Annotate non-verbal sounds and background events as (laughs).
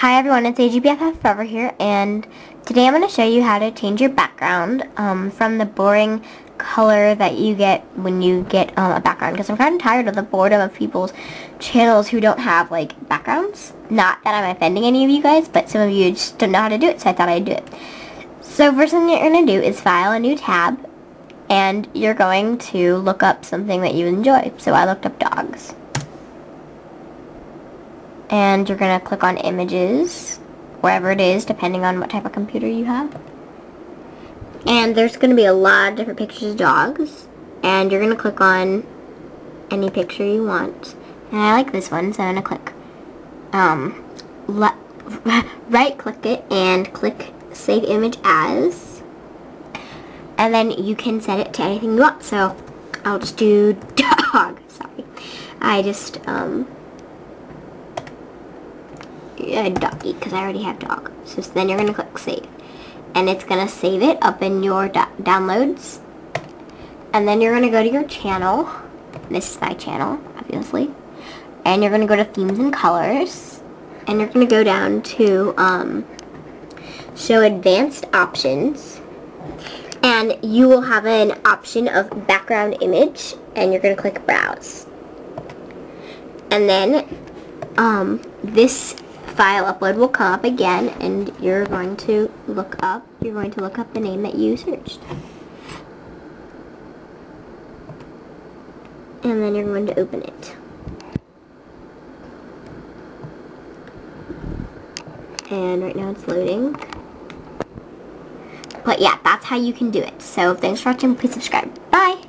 Hi everyone, it's AGBFF Forever here, and today I'm going to show you how to change your background um, from the boring color that you get when you get um, a background, because I'm kind of tired of the boredom of people's channels who don't have, like, backgrounds. Not that I'm offending any of you guys, but some of you just don't know how to do it, so I thought I'd do it. So first thing you're going to do is file a new tab, and you're going to look up something that you enjoy. So I looked up dogs and you're going to click on images wherever it is depending on what type of computer you have. And there's going to be a lot of different pictures of dogs and you're going to click on any picture you want. And I like this one so I'm going to click um, (laughs) right click it and click save image as and then you can set it to anything you want. So I'll just do (laughs) dog sorry. I just um, a doggy because I already have dog. So then you're going to click save. And it's going to save it up in your downloads. And then you're going to go to your channel. This is my channel, obviously. And you're going to go to themes and colors. And you're going to go down to um, show advanced options. And you will have an option of background image. And you're going to click browse. And then um, this file upload will come up again and you're going to look up, you're going to look up the name that you searched. And then you're going to open it. And right now it's loading. But yeah, that's how you can do it. So thanks for watching. Please subscribe. Bye!